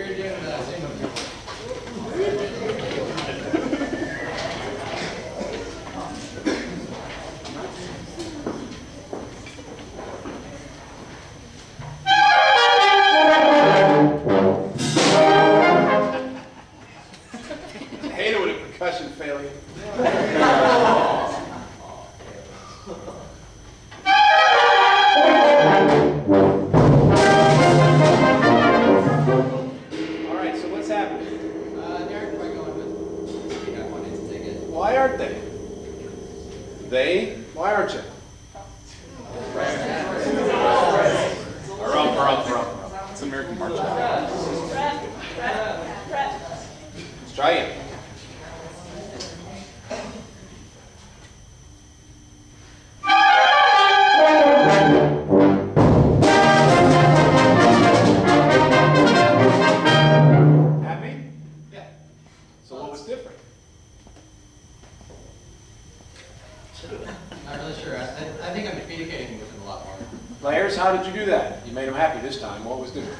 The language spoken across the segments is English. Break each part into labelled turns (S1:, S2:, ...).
S1: You're doing the Zoom.
S2: Why aren't they? They? Why aren't you? Or up, or up, or up.
S3: It's American marching.
S4: Let's
S2: try it.
S1: Not really sure. I, I think I'm communicating with him a lot more.
S2: Players, how did you do that? You made them happy this time. What was different?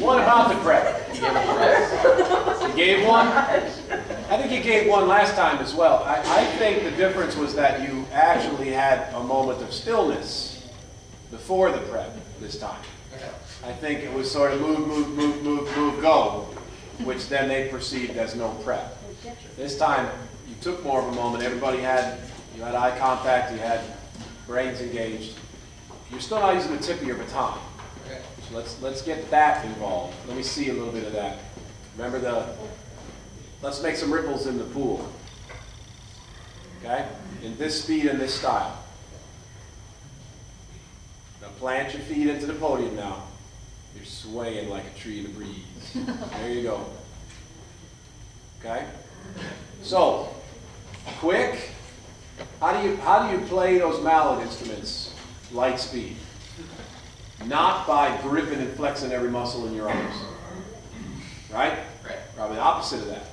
S2: What about the prep?
S1: He gave a.
S2: You gave one? I think you gave one last time as well. I, I think the difference was that you actually had a moment of stillness before the prep this time. I think it was sort of move, move, move, move, move, go, which then they perceived as no prep. This time, took more of a moment. Everybody had, you had eye contact, you had brains engaged. You're still not using the tip of your baton.
S1: Okay.
S2: So let's, let's get that involved. Let me see a little bit of that. Remember the, let's make some ripples in the pool. Okay? In this speed and this style. Now plant your feet into the podium now. You're swaying like a tree in the breeze. There you go. Okay? So, quick. How do you, how do you play those mallet instruments? Light speed. Not by gripping and flexing every muscle in your arms. Right?
S1: Right.
S2: Probably the opposite of that.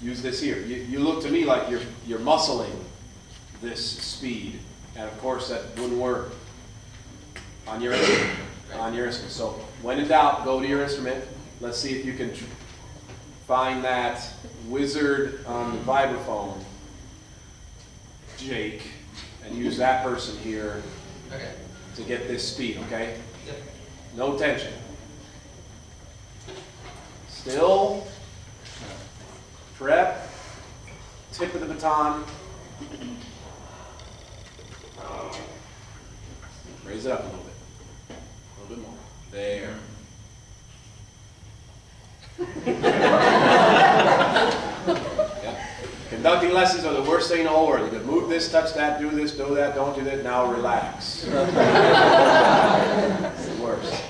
S2: Use this here. You, you look to me like you're, you're muscling this speed. And of course, that wouldn't work on your instrument.
S1: On
S2: your instrument. So when in doubt, go to your instrument. Let's see if you can find that wizard on the vibraphone, Jake, and use that person here
S1: Okay.
S2: to get this speed, okay?
S1: Yep.
S2: No tension. Still. Prep. Tip of the baton. Raise it up a little bit. A little bit more. There. Yep. Conducting lessons are the worst thing in the whole world. You can move this, touch that, do this, do that, don't do that, now relax. It's the worst.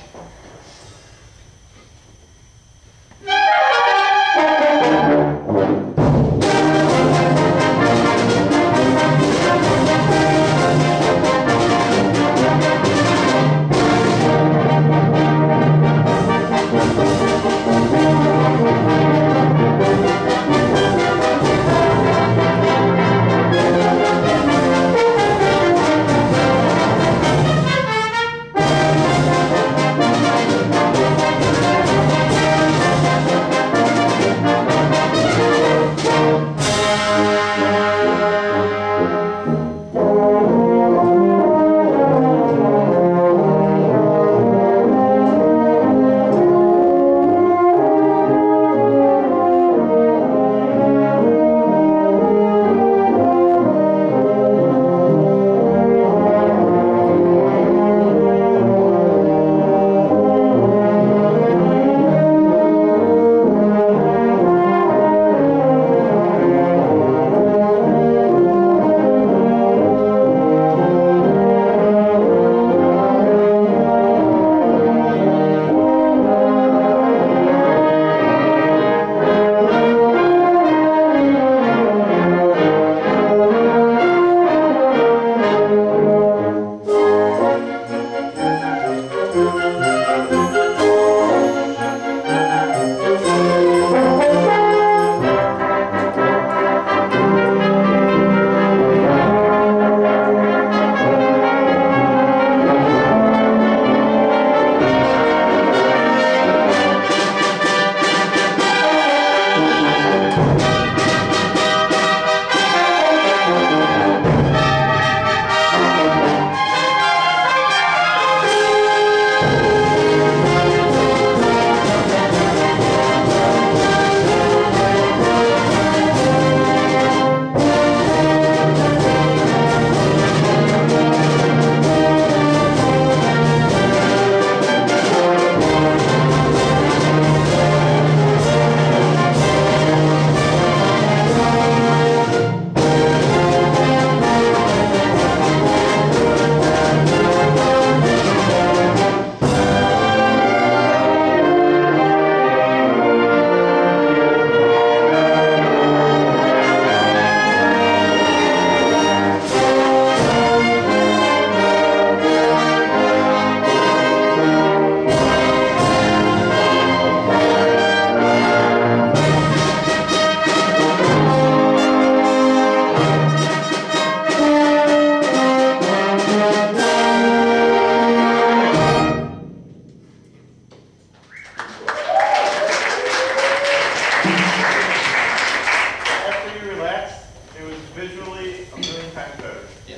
S5: visually a million times better.
S1: Yeah.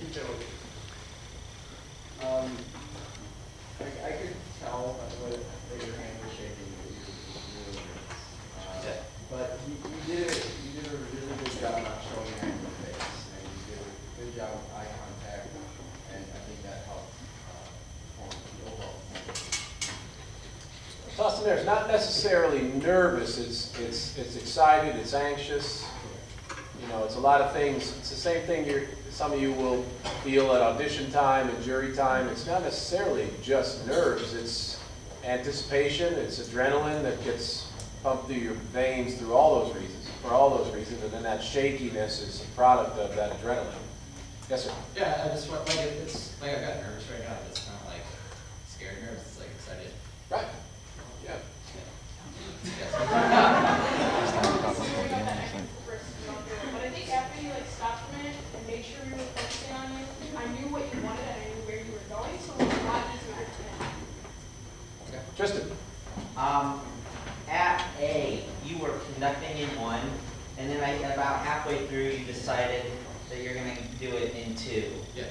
S5: Keep it.
S6: Um, I could tell by the way that your hand was shaking that you were really uh, yeah. But you, you, did a, you did a really good job not showing your hand in the face, and you did a good job of eye contact, and I think that helped uh, form the overall
S2: Toss the not necessarily nervous, it's, it's, it's excited, it's anxious, Know, it's a lot of things, it's the same thing you're, some of you will feel at audition time and jury time. It's not necessarily just nerves, it's anticipation, it's adrenaline that gets pumped through your veins through all those reasons, for all those reasons. And then that shakiness is a product of that adrenaline. Yes, sir?
S1: Yeah, I just like, it's, like, I've got nervous right now, but it's not like scared nervous, it's like excited.
S2: Right. Yeah.
S1: Yes.
S7: But I think after you like stopped a minute and made sure we were focusing on you, I knew what you wanted and I knew where you were going, so it was a lot easier
S1: to
S2: Tristan?
S8: Um, at A, you were conducting in one, and then I, about halfway through, you decided that you're gonna do it in two.
S1: Yeah,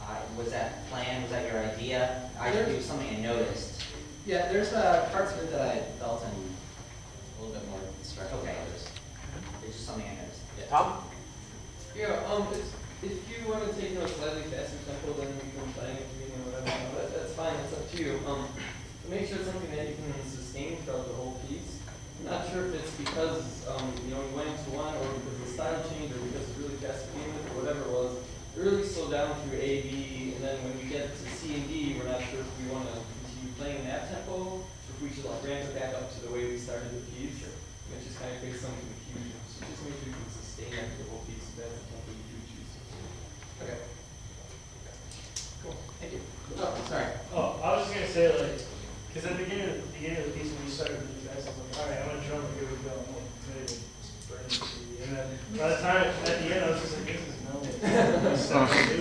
S8: Uh, was that plan, was that your idea? I, it was something I noticed.
S1: yeah, there's, uh, parts of it that I felt in a little bit more structural than Okay. others.
S8: It's just something I noticed.
S1: Yeah.
S2: Tom?
S4: Yeah, um, it's, if you wanna take, you know, slightly faster tempo than you can playing at the beginning or whatever, that, that's fine, that's up to you. Um, but make sure it's something that you can sustain throughout the whole piece. I'm not sure if it's because, um, you know, you went into one, or because the style changed, or because it's really fast to begin with, or whatever it was. It really slowed down through A, B, and then when we get to C and D, we're not sure if we wanna continue playing in that tempo, or if we should like ramp it back up to the way we started the piece. And it just kind of creates some confusion, so just make sure you can sustain that for the whole piece, if that's the tempo you do choose.
S1: Okay. Cool, thank you. Oh, sorry.
S9: Oh, I was just gonna say like, cause at the beginning, of the beginning of the piece when you started with these guys, I was like, all right, I'm gonna drum and here we go. I'm like, ready to burn this And then by the time, at the end, I was just like, this is no.